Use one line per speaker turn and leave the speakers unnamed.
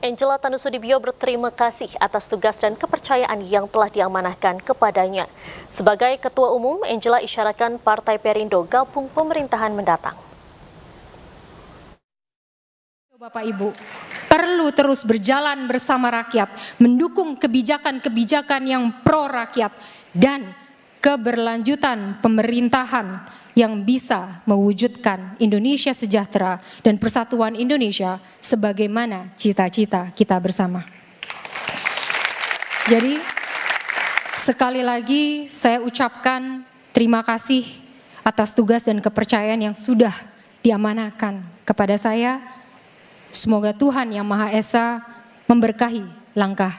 Angela Tanusudibio berterima kasih atas tugas dan kepercayaan yang telah diamanahkan kepadanya. Sebagai Ketua Umum, Angela isyaratkan Partai Perindo gabung pemerintahan mendatang.
Bapak Ibu, perlu terus berjalan bersama rakyat, mendukung kebijakan-kebijakan yang pro rakyat dan keberlanjutan pemerintahan yang bisa mewujudkan Indonesia sejahtera dan persatuan Indonesia sebagaimana cita-cita kita bersama. Jadi sekali lagi saya ucapkan terima kasih atas tugas dan kepercayaan yang sudah diamanahkan kepada saya Semoga Tuhan Yang Maha Esa memberkahi langkah